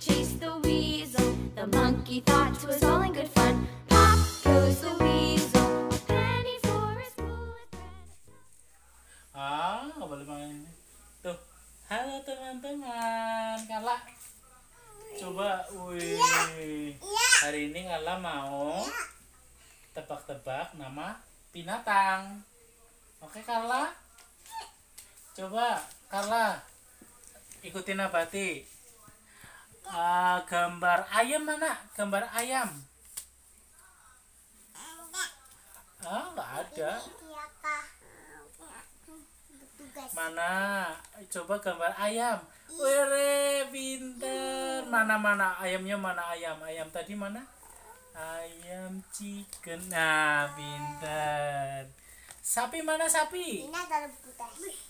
chased the weasel. The monkey thought 'twas all in good fun. Pop goes the weasel, halo teman-teman Kala coba wih. Hari ini Kala mau tebak-tebak nama binatang. Oke Kala coba Kala ikutin Abati Ah, gambar ayam mana? Gambar ayam? Ah nggak ada Mana? Coba gambar ayam. Were, pinter. Mana mana ayamnya mana ayam? Ayam tadi mana? Ayam chicken. Nah, pinter. Sapi mana sapi?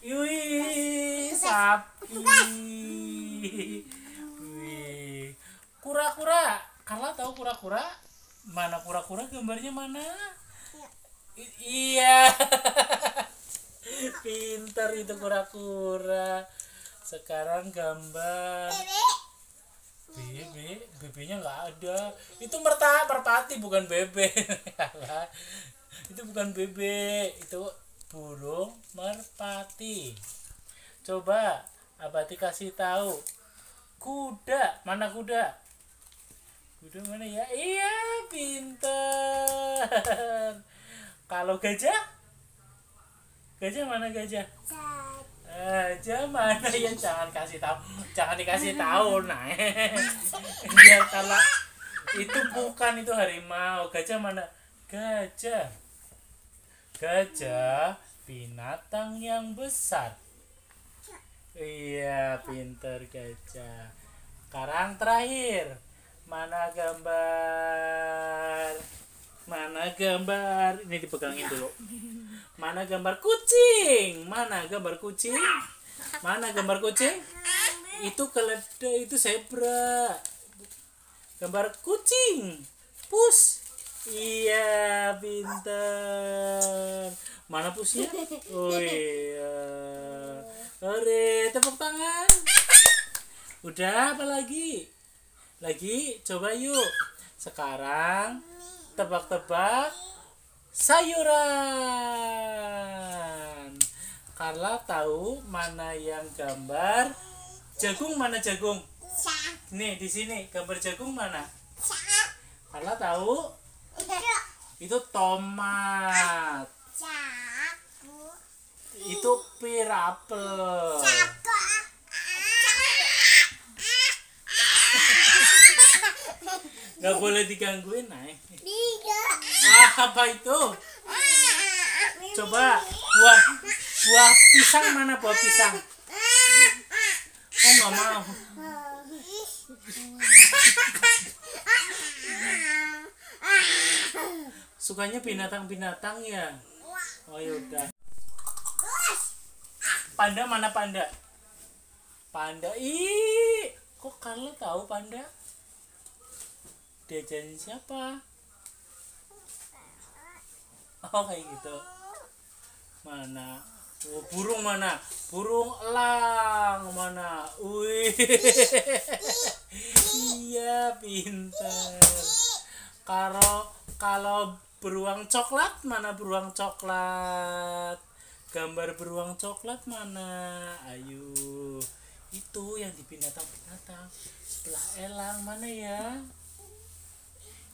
Wih, sapi. Wih. Kura-kura. Kalau tahu kura-kura? Mana kura-kura gambarnya mana? I- iya. Pintar itu kura-kura. Sekarang gambar bebe, bebenya nggak ada. Itu merta merpati bukan bebe. itu bukan bebe, itu burung merpati. Coba Abati kasih tahu. Kuda, mana kuda? Kuda mana ya? Iya, pintar. Kalau gajah? Gajah mana gajah? Gajah mana ya jangan kasih tahu, jangan dikasih tahu nah. Biar kalau itu bukan itu harimau, gajah mana? Gajah. Gajah binatang yang besar. Iya, pinter gajah. Sekarang terakhir. Mana gambar? Mana gambar? Ini dipegangin dulu. Mana gambar kucing? Mana gambar kucing? Mana gambar kucing? Itu keledai, itu zebra. Gambar kucing. Pus. Iya, pintar. Mana pusnya? Oh iya. Ore, tepuk tangan. Udah apa lagi? Lagi coba yuk. Sekarang tebak-tebak sayuran. Carla tahu mana yang gambar jagung mana jagung? Nih di sini gambar jagung mana? Carla tahu itu tomat. Itu pir Gak boleh digangguin, Nay. Ah, apa itu? Coba buah buah pisang mana buah pisang? Oh nggak mau. Sukanya binatang-binatang ya. Oh yaudah. Panda mana panda? Panda. Ih, kok Carla tahu panda? Diajarin siapa? Oh kayak gitu. Mana? Oh, burung mana? Burung elang mana? Wih. iya, pinter. Kalau kalau beruang coklat mana beruang coklat? Gambar beruang coklat mana? Ayo. Itu yang di binatang-binatang. Sebelah elang mana ya?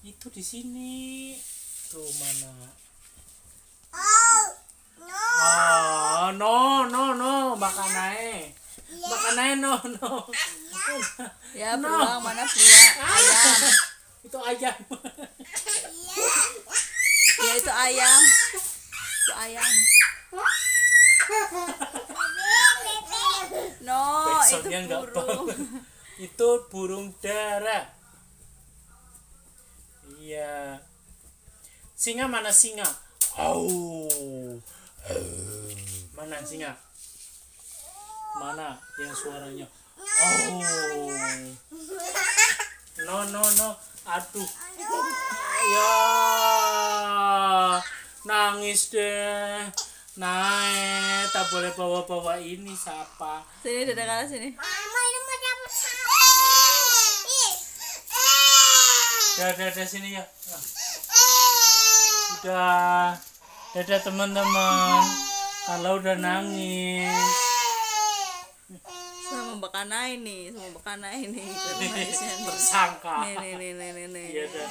Itu di sini. Tuh mana? Oh, no, no, no, makan naik. Makan naik, no, no. Ya, No. beruang mana beruang? Ayam. Itu ayam. Ya itu ayam. Itu ayam. No, itu burung. Itu burung dara. Iya. Singa mana singa? Au. Au. Mana singa? Mana yang suaranya? Oh. No no no. Aduh. Ya. Nangis deh. Naik, tak boleh bawa-bawa ini siapa? Sini dada kala sini. Udah, udah, udah sini ya. Udah. Dadah teman-teman. Kalau udah nangis. Sama Mbak Kana ini, sama Mbak Kana ini. Tersangka. Nih nih nih nih nih. Iya dah.